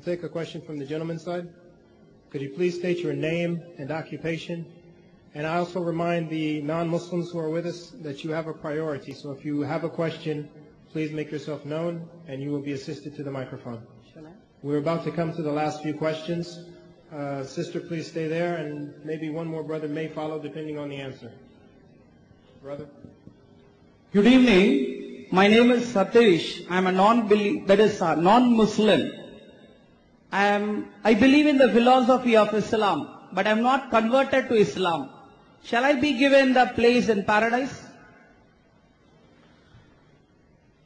I'll take a question from the gentleman's side. Could you please state your name and occupation? And I also remind the non-Muslims who are with us that you have a priority. So if you have a question, please make yourself known and you will be assisted to the microphone. We're about to come to the last few questions. Uh, sister, please stay there and maybe one more brother may follow depending on the answer. Brother? Good evening. My name is Satish. I am a non that is a non-Muslim. I am, I believe in the philosophy of Islam, but I am not converted to Islam. Shall I be given the place in paradise?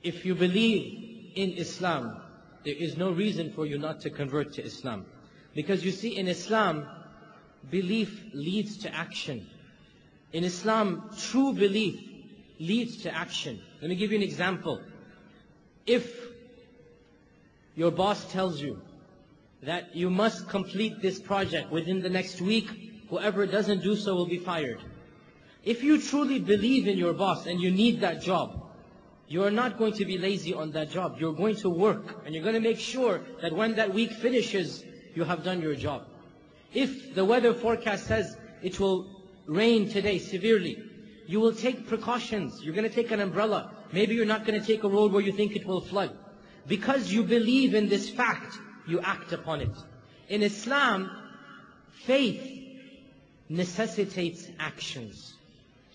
If you believe in Islam, there is no reason for you not to convert to Islam. Because you see, in Islam, belief leads to action. In Islam, true belief leads to action. Let me give you an example. If your boss tells you that you must complete this project within the next week, whoever doesn't do so will be fired. If you truly believe in your boss and you need that job, you are not going to be lazy on that job. You're going to work and you're going to make sure that when that week finishes, you have done your job. If the weather forecast says it will rain today severely, you will take precautions. You're going to take an umbrella. Maybe you're not going to take a road where you think it will flood. Because you believe in this fact, you act upon it. In Islam, faith necessitates actions.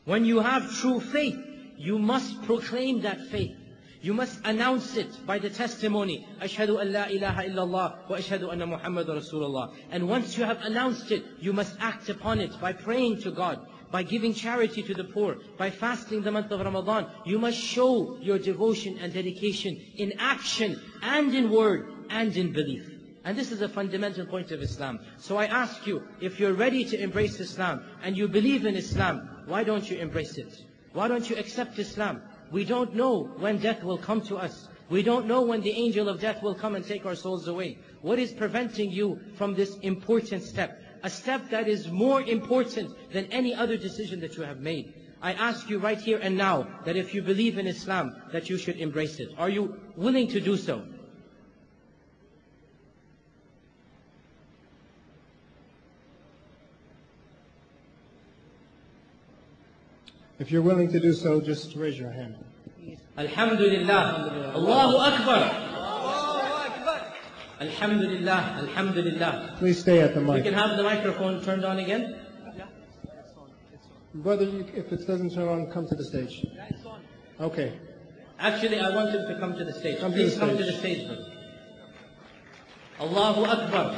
When you have true faith, you must proclaim that faith. You must announce it by the testimony, Ashhadu an la ilaha illallah wa ashhadu anna Muhammad Rasulullah. And once you have announced it, you must act upon it by praying to God, by giving charity to the poor, by fasting the month of Ramadan. You must show your devotion and dedication in action and in word and in belief. And this is a fundamental point of Islam. So I ask you, if you're ready to embrace Islam and you believe in Islam, why don't you embrace it? Why don't you accept Islam? We don't know when death will come to us. We don't know when the angel of death will come and take our souls away. What is preventing you from this important step? A step that is more important than any other decision that you have made. I ask you right here and now that if you believe in Islam, that you should embrace it. Are you willing to do so? If you're willing to do so, just raise your hand. Alhamdulillah. Allahu Akbar. Alhamdulillah. Alhamdulillah. Please stay at the mic. We can have the microphone turned on again. Brother, you, if it doesn't turn on, come to the stage. Okay. Actually, I want him to come to the stage. Come to Please the come to the stage, brother. Allahu Akbar.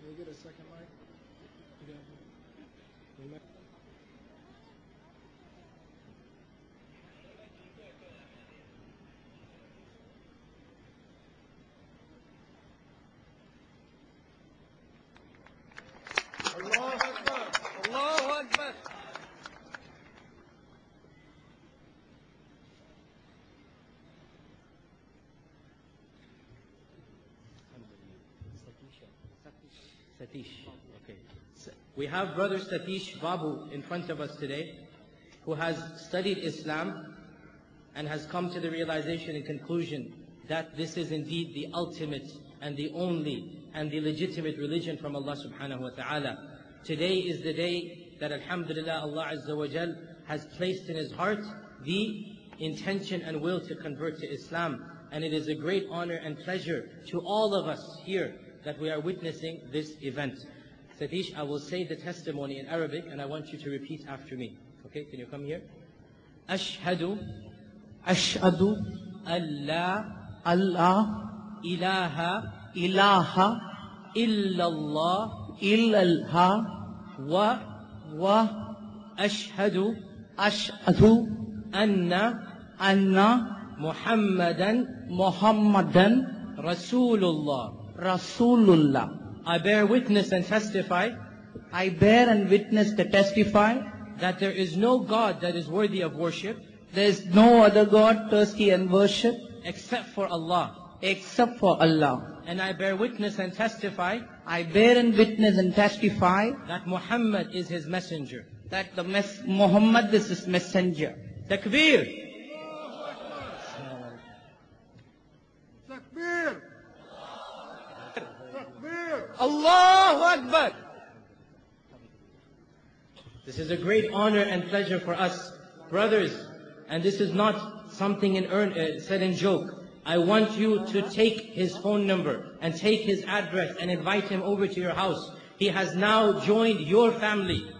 Can we get a second mic? Satish. Okay. We have brother Satish Babu in front of us today, who has studied Islam and has come to the realization and conclusion that this is indeed the ultimate and the only and the legitimate religion from Allah subhanahu wa ta'ala. Today is the day that Alhamdulillah Allah Azza wa Jal has placed in his heart the intention and will to convert to Islam. And it is a great honor and pleasure to all of us here that we are witnessing this event. Satish, I will say the testimony in Arabic and I want you to repeat after me. Okay, can you come here? Ashhadu Ashadu Allah Allah ilaha ilaha illallah illallah wa wa ashhadu ashadu anna anna Muhammadan Muhammadan Rasulullah. Rasulullah. I bear witness and testify I bear and witness to testify that there is no God that is worthy of worship there is no other God thirsty and worship except for Allah. except for Allah. And I bear witness and testify I bear and witness and testify that Muhammad is his messenger. that the mess- Muhammad is his messenger. Takbir! Allahu Akbar. This is a great honor and pleasure for us, brothers. And this is not something in earn, uh, said in joke. I want you to take his phone number and take his address and invite him over to your house. He has now joined your family.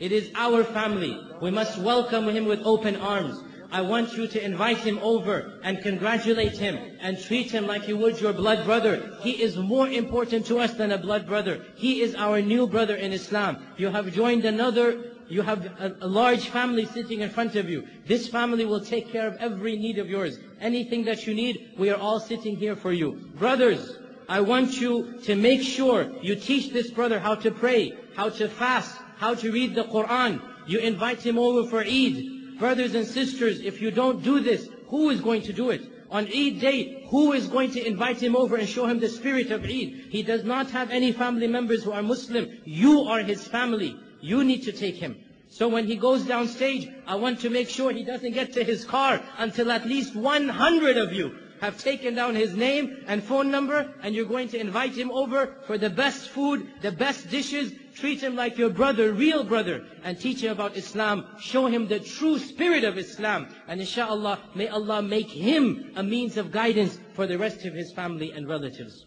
It is our family. We must welcome him with open arms. I want you to invite him over and congratulate him and treat him like you would your blood brother. He is more important to us than a blood brother. He is our new brother in Islam. You have joined another you have a, a, large family sitting in front of you. This family will take care of every need of yours. Anything that you need, we are all sitting here for you. Brothers, I want you to make sure you teach this brother how to pray, how to fast, how to read the Quran. You invite him over for Eid. Brothers and sisters, if you don't do this, who is going to do it? On Eid day, who is going to invite him over and show him the spirit of Eid? He does not have any family members who are Muslim. You are his family. You need to take him. So when he goes downstage, I want to make sure he doesn't get to his car until at least 100 of you have taken down his name and phone number and you're going to invite him over for the best food, the best dishes, treat him like your brother, real brother, and teach him about Islam. Show him the true spirit of Islam. And inshallah, may Allah make him a means of guidance for the rest of his family and relatives.